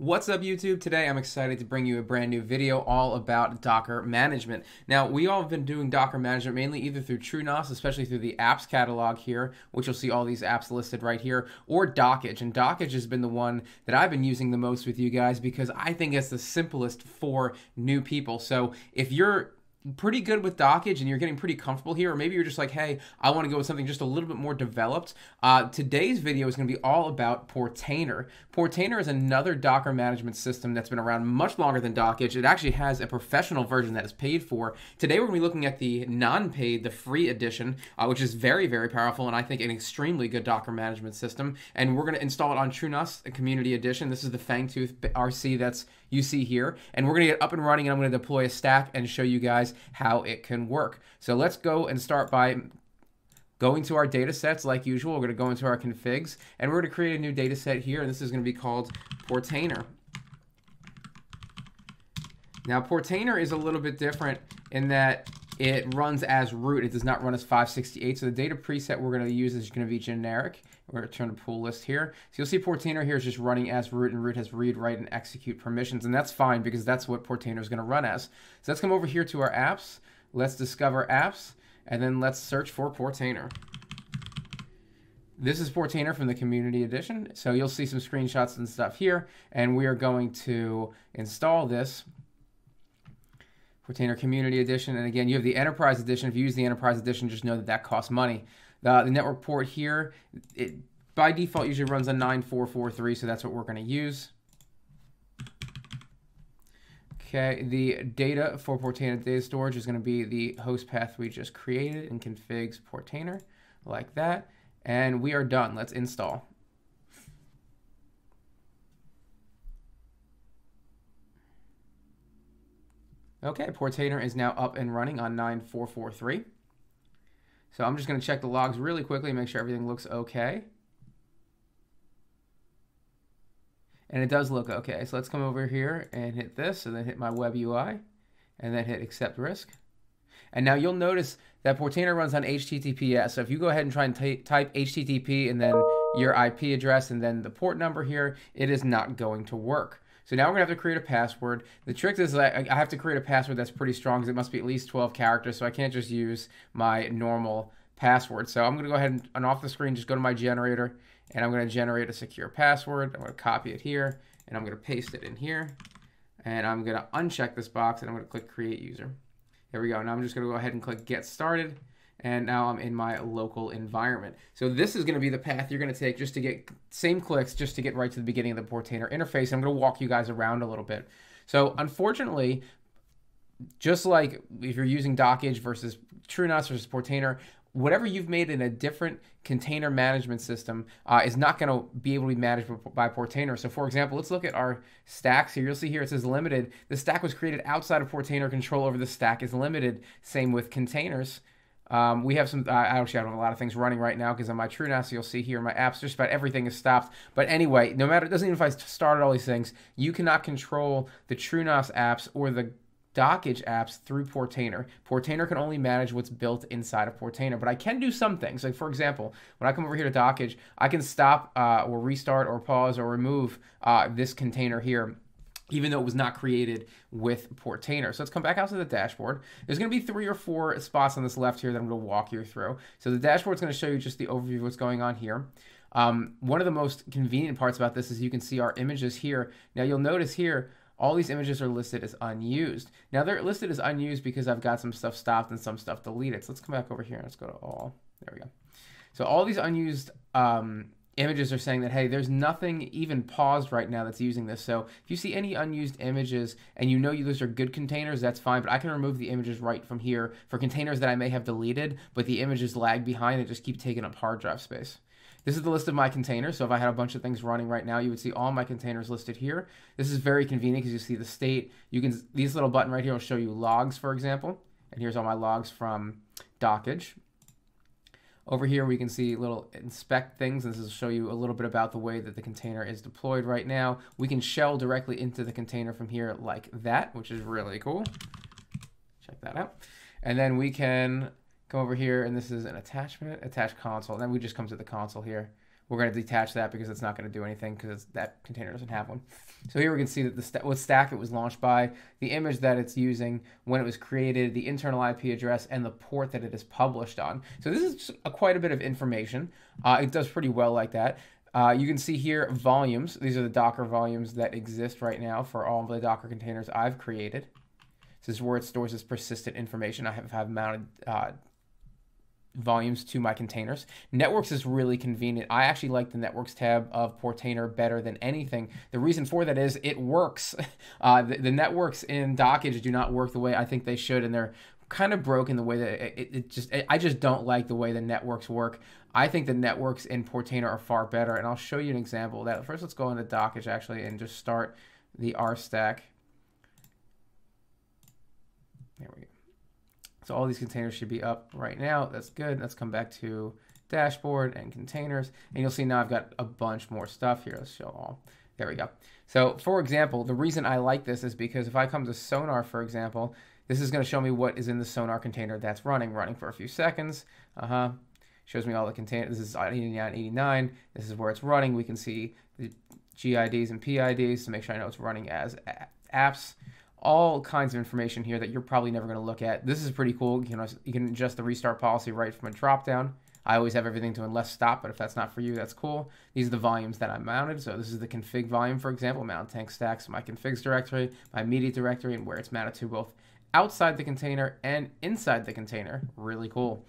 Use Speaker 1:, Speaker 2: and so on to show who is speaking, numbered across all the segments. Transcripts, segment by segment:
Speaker 1: What's up YouTube? Today I'm excited to bring you a brand new video all about Docker management. Now we all have been doing Docker management mainly either through TrueNAS, especially through the apps catalog here, which you'll see all these apps listed right here, or Dockge. And Dockge has been the one that I've been using the most with you guys because I think it's the simplest for new people. So if you're pretty good with Dockge and you're getting pretty comfortable here, or maybe you're just like, hey, I want to go with something just a little bit more developed, uh, today's video is going to be all about Portainer. Portainer is another Docker management system that's been around much longer than Dockge. It actually has a professional version that is paid for. Today we're going to be looking at the non-paid, the free edition, uh, which is very, very powerful and I think an extremely good Docker management system. And we're going to install it on TrueNAS, a community edition. This is the Fangtooth RC that's you see here. And we're going to get up and running and I'm going to deploy a stack and show you guys how it can work. So let's go and start by going to our data sets like usual. We're going to go into our configs and we're to create a new data set here. And this is going to be called Portainer. Now, Portainer is a little bit different in that it runs as root. It does not run as 568. So the data preset we're going to use is going to be generic. We're going to turn the pool list here. So you'll see Portainer here is just running as root, and root has read, write, and execute permissions. And that's fine because that's what Portainer is going to run as. So let's come over here to our apps. Let's discover apps, and then let's search for Portainer. This is Portainer from the Community Edition. So you'll see some screenshots and stuff here. And we are going to install this Portainer Community Edition. And again, you have the Enterprise Edition. If you use the Enterprise Edition, just know that that costs money. The, the network port here, it by default usually runs a 9443, so that's what we're going to use. Okay, the data for Portainer data storage is going to be the host path we just created in configs Portainer, like that. And we are done. Let's install. Okay, Portainer is now up and running on 9443. So I'm just going to check the logs really quickly and make sure everything looks okay. And it does look okay. So let's come over here and hit this and then hit my web UI and then hit accept risk. And now you'll notice that Portainer runs on HTTPS. So if you go ahead and try and type HTTP and then your IP address and then the port number here, it is not going to work. So now we're gonna have to create a password. The trick is that I have to create a password that's pretty strong because it must be at least 12 characters. So I can't just use my normal password. So I'm gonna go ahead and, and off the screen, just go to my generator and I'm gonna generate a secure password. I'm gonna copy it here and I'm gonna paste it in here. And I'm gonna uncheck this box and I'm gonna click create user. There we go. Now I'm just gonna go ahead and click get started and now I'm in my local environment. So this is going to be the path you're going to take just to get same clicks, just to get right to the beginning of the Portainer interface. I'm going to walk you guys around a little bit. So unfortunately, just like if you're using Dockge versus TrueNAS versus Portainer, whatever you've made in a different container management system uh, is not going to be able to be managed by Portainer. So for example, let's look at our stacks here. You'll see here it says limited. The stack was created outside of Portainer control over the stack is limited. Same with containers. Um, we have some, uh, actually, have a lot of things running right now because on my TrueNAS, you'll see here my apps, just about everything is stopped. But anyway, no matter, it doesn't even if I started all these things, you cannot control the TrueNAS apps or the Dockge apps through Portainer. Portainer can only manage what's built inside of Portainer, but I can do some things. Like for example, when I come over here to Dockge, I can stop uh, or restart or pause or remove uh, this container here even though it was not created with Portainer. So let's come back out to the dashboard. There's going to be three or four spots on this left here that I'm going to walk you through. So the dashboard is going to show you just the overview of what's going on here. Um, one of the most convenient parts about this is you can see our images here. Now you'll notice here, all these images are listed as unused. Now they're listed as unused because I've got some stuff stopped and some stuff deleted. So let's come back over here. And let's go to all. There we go. So all these unused um, images are saying that, hey, there's nothing even paused right now that's using this. So if you see any unused images and you know you those are good containers, that's fine. But I can remove the images right from here for containers that I may have deleted, but the images lag behind and just keep taking up hard drive space. This is the list of my containers. So if I had a bunch of things running right now, you would see all my containers listed here. This is very convenient because you see the state. You can, this little button right here will show you logs, for example. And here's all my logs from Dockge. Over here, we can see little inspect things. This will show you a little bit about the way that the container is deployed right now. We can shell directly into the container from here like that, which is really cool. Check that out. And then we can come over here, and this is an attachment, attach console. And then we just come to the console here. We're going to detach that because it's not going to do anything because that container doesn't have one. So here we can see that the st- what stack it was launched by, the image that it's using when it was created, the internal IP address, and the port that it is published on. So this is a, quite a bit of information. Uh, it does pretty well like that. Uh, you can see here volumes. These are the Docker volumes that exist right now for all of the Docker containers I've created. This is where it stores its persistent information. I have, have mounted uh, volumes to my containers. Networks is really convenient. I actually like the networks tab of Portainer better than anything. The reason for that is it works. Uh, the, the, networks in Dockge do not work the way I think they should, and they're kind of broken the way that it, it just it, I just don't like the way the networks work. I think the networks in Portainer are far better, and I'll show you an example of that. First, let's go into Dockge actually and just start the R stack. There we go. So all these containers should be up right now. That's good. Let's come back to dashboard and containers. And you'll see now I've got a bunch more stuff here. Let's show all. There we go. So for example, the reason I like this is because if I come to Sonarr, for example, this is going to show me what is in the Sonarr container that's running, running for a few seconds. Uh-huh. Shows me all the containers. This is 8989. This is where it's running. We can see the GIDs and PIDs to make sure I know it's running as apps all kinds of information here that you're probably never going to look at. This is pretty cool. You know, you can adjust the restart policy right from a drop down. I always have everything to unless stop, but if that's not for you, that's cool. These are the volumes that I mounted. So this is the config volume, for example, mount tank stacks, my configs directory, my media directory, and where it's mounted to both outside the container and inside the container. Really cool.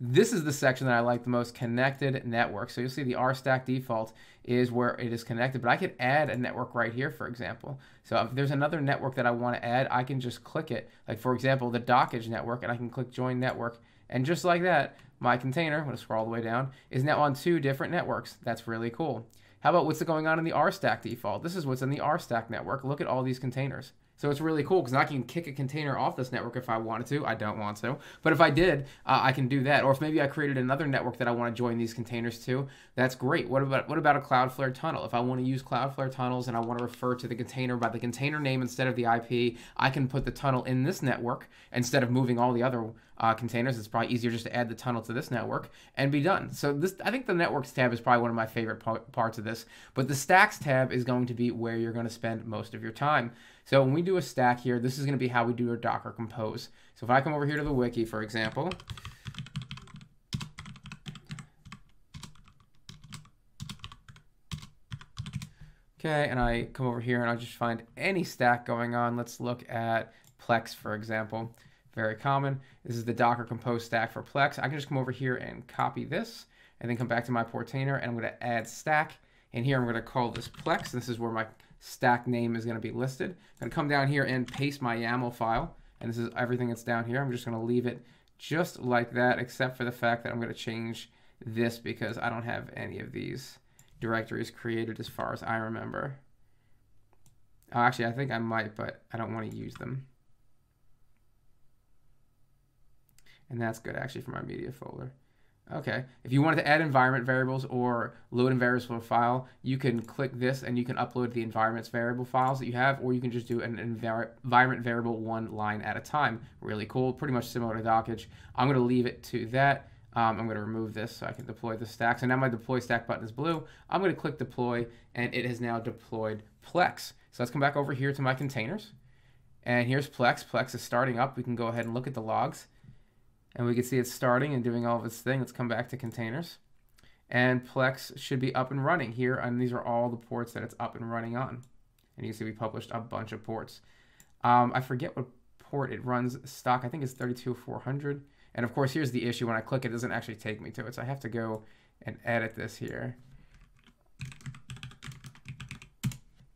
Speaker 1: This is the section that I like the most, connected network. So you'll see the RStack default is where it is connected, but I could add a network right here, for example. So if there's another network that I want to add, I can just click it. Like for example, the Dockge network, and I can click join network. And just like that, my container, I'm going to scroll all the way down, is now on two different networks. That's really cool. How about what's going on in the RStack default? This is what's in the RStack network. Look at all these containers. So it's really cool because I can kick a container off this network if I wanted to. I don't want to, but if I did, uh, I can do that. Or if maybe I created another network that I want to join these containers to, that's great. What about what about a Cloudflare tunnel? If I want to use Cloudflare tunnels and I want to refer to the container by the container name instead of the IP, I can put the tunnel in this network instead of moving all the other uh, containers. It's probably easier just to add the tunnel to this network and be done. So this, I think the networks tab is probably one of my favorite parts of this. But the stacks tab is going to be where you're going to spend most of your time. So when we do a stack here, this is going to be how we do our Docker Compose. So if I come over here to the wiki, for example, Okay, and I come over here and I just find any stack going on. Let's look at Plex, for example. Very common. This is the Docker Compose stack for Plex. I can just come over here and copy this and then come back to my Portainer and I'm going to add stack. And here I'm going to call this Plex. This is where my stack name is going to be listed. I'm going to come down here and paste my YAML file. And this is everything that's down here. I'm just going to leave it just like that, except for the fact that I'm going to change this because I don't have any of these directories created as far as I remember. Oh, actually, I think I might, but I don't want to use them. And that's good actually for my media folder. Okay. If you wanted to add environment variables or load variables a file, you can click this and you can upload the environments variable files that you have, or you can just do an environment variable one line at a time. Really cool. Pretty much similar to Dockge. I'm going to leave it to that. Um, I'm going to remove this so I can deploy the stack. So now my deploy stack button is blue. I'm going to click deploy and it has now deployed Plex. So let's come back over here to my containers. And here's Plex. Plex is starting up. We can go ahead and look at the logs and we can see it's starting and doing all of its thing. Let's come back to containers. And Plex should be up and running here, and these are all the ports that it's up and running on. And you can see we published a bunch of ports. Um, I forget what port it runs stock. I think it's 32400. And of course, here's the issue. When I click it, doesn't actually take me to it. So I have to go and edit this here.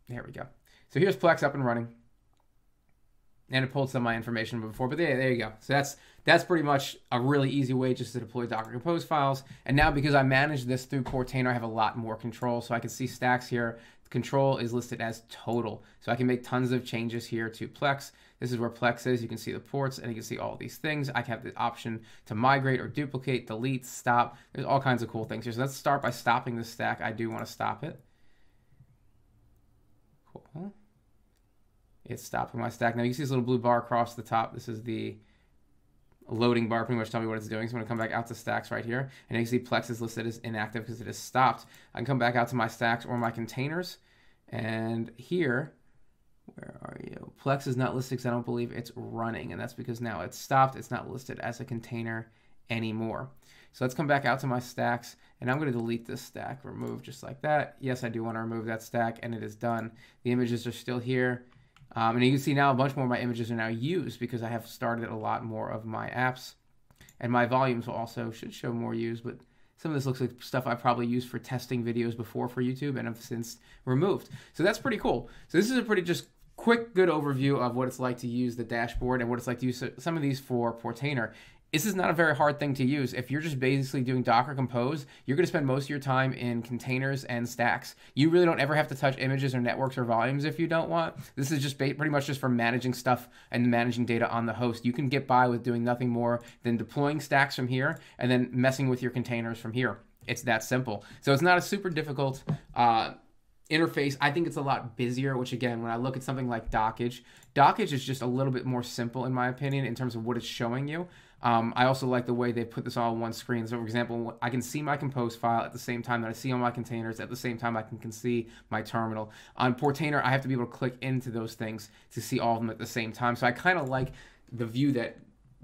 Speaker 1: There we go. So here's Plex up and running and it pulled some of my information before. But there, there you go. So that's that's pretty much a really easy way just to deploy Docker Compose files. And now because I manage this through Portainer, I have a lot more control. So I can see stacks here. Control is listed as total. So I can make tons of changes here to Plex. This is where Plex is. You can see the ports and you can see all these things. I have the option to migrate or duplicate, delete, stop. There's all kinds of cool things here. So let's start by stopping the stack. I do want to stop it. Cool. It's stopping my stack. Now you see this little blue bar across the top. This is the loading bar pretty much tell me what it's doing. So I'm to come back out to stacks right here. And you can see Plex is listed as inactive because it is stopped. I can come back out to my stacks or my containers. And here, where are you? Plex is not listed because I don't believe it's running. And that's because now it's stopped. It's not listed as a container anymore. So let's come back out to my stacks and I'm going to delete this stack, remove just like that. Yes, I do want to remove that stack and it is done. The images are still here. Um, and you can see now a bunch more of my images are now used because I have started a lot more of my apps. And my volumes also should show more use, but some of this looks like stuff I probably used for testing videos before for YouTube and have since removed. So that's pretty cool. So this is a pretty just quick, good overview of what it's like to use the dashboard and what it's like to use some of these for Portainer this is not a very hard thing to use. If you're just basically doing Docker Compose, you're going to spend most of your time in containers and stacks. You really don't ever have to touch images or networks or volumes if you don't want. This is just pretty much just for managing stuff and managing data on the host. You can get by with doing nothing more than deploying stacks from here and then messing with your containers from here. It's that simple. So it's not a super difficult uh, interface. I think it's a lot busier, which again, when I look at something like Dockge, Dockge is just a little bit more simple in my opinion in terms of what it's showing you. Um, I also like the way they put this all on one screen. So, for example, I can see my compose file at the same time that I see all my containers. At the same time, I can, can see my terminal. On Portainer, I have to be able to click into those things to see all of them at the same time. So I kind of like the view that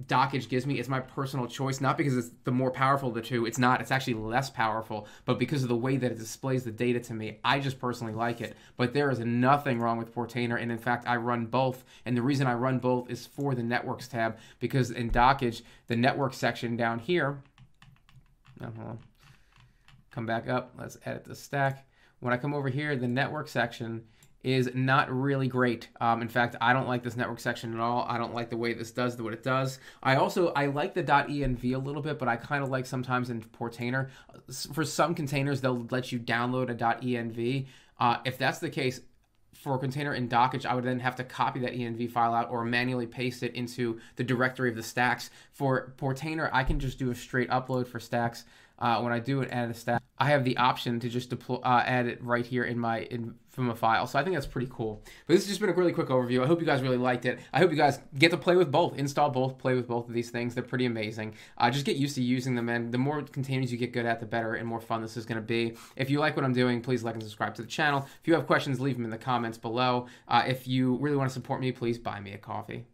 Speaker 1: Dockge gives me. It's my personal choice, not because it's the more powerful of the two. It's not. It's actually less powerful, but because of the way that it displays the data to me, I just personally like it. But there is nothing wrong with Portainer, and in fact, I run both. And the reason I run both is for the Networks tab, because in Dockge, the Network section down here, uh-huh, come back up. Let's edit the stack. When I come over here, the Network section is not really great. Um, in fact, I don't like this network section at all. I don't like the way this does the, what it does. I also I like the .env a little bit, but I kind of like sometimes in Portainer. For some containers, they'll let you download a .env. Uh, if that's the case, for a container in Dockge, I would then have to copy that env file out or manually paste it into the directory of the stacks. For Portainer, I can just do a straight upload for stacks. Uh, when I do it add a stack, I have the option to just deploy, uh, add it right here in my in from a file. So I think that's pretty cool. But this has just been a really quick overview. I hope you guys really liked it. I hope you guys get to play with both, install both, play with both of these things. They're pretty amazing. Uh, just get used to using them, and the more containers you get good at, the better and more fun this is going to be. If you like what I'm doing, please like and subscribe to the channel. If you have questions, leave them in the comments below. Uh, if you really want to support me, please buy me a coffee.